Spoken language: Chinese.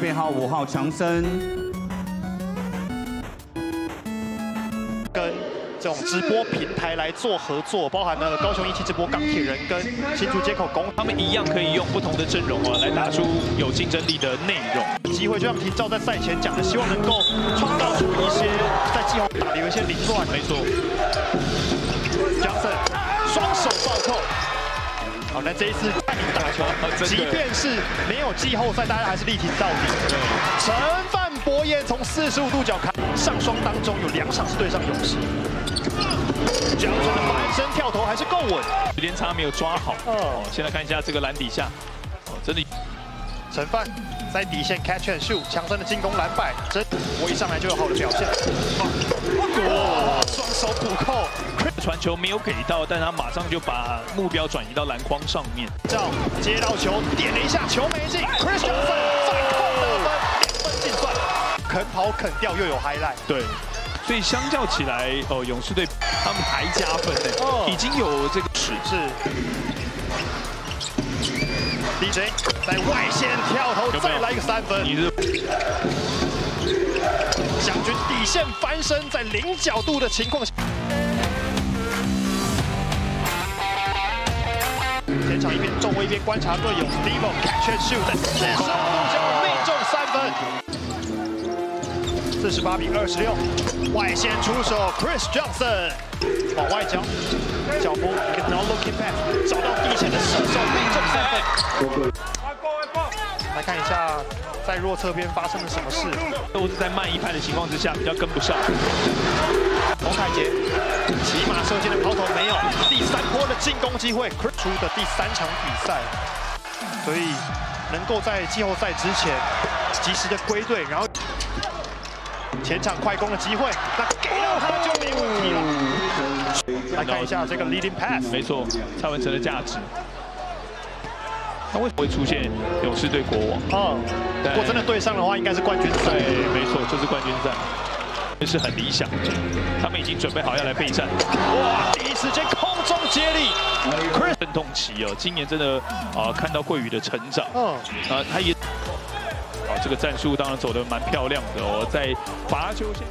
编号五号强森。跟这种直播平台来做合作，包含了高雄一期直播钢铁人跟新竹接口工，他们一样可以用不同的阵容啊，来打出有竞争力的内容。机会就像廷照在赛前讲的，希望能够创造出一些在季后打的有一些凌乱。没错强森双手暴扣。好，那这一次带领打球，即便是没有季后赛，大家还是力挺到底。陈范博彦从四十五度角看，上双当中有两场是对上勇士。江川的反身跳投还是够稳，时间差没有抓好。哦，先来看一下这个篮底下，哦真的。陈范在底线 catch and shoot，强森的进攻篮板，真我一上来就有好的表现。哇，双手补扣。传球没有给到，但他马上就把目标转移到篮筐上面。照接到球，点了一下，球没进。Chris Johnson 再扣得分，两分进算。肯跑肯掉又有 highlight。对，所以相较起来，哦，勇士队他们还加分呢，已经有这个尺是。DJ 在外线跳投，再来一个三分。将军底线翻身，在零角度的情况下。一边中卫一边观察队友，Steve catch and shoot，在四十五度角命中三分，四十八比二十六，外线出手，Chris Johnson 往外交，脚步一个 no looking back，找到地线的射手命中三分。来看一下。在弱侧边发生了什么事？都是在慢一拍的情况之下，比较跟不上。洪凯杰骑马射箭的抛投没有，第三进攻机会，出的第三场比赛，所以能够在季后赛之前及时的归队，然后前场快攻的机会，那给到他就没问题了。来看一下这个 leading pass，没错，蔡文成的价值。那为什么会出现勇士对国王？哦，如果真的对上的话，应该是冠军赛。对，没错，就是冠军赛，这是很理想。他们已经准备好要来备战。哇，第一时间空中接力，阵痛期哦，今年真的啊，看到桂宇的成长。嗯，啊，他也，啊，这个战术当然走得蛮漂亮的哦，在罚球线。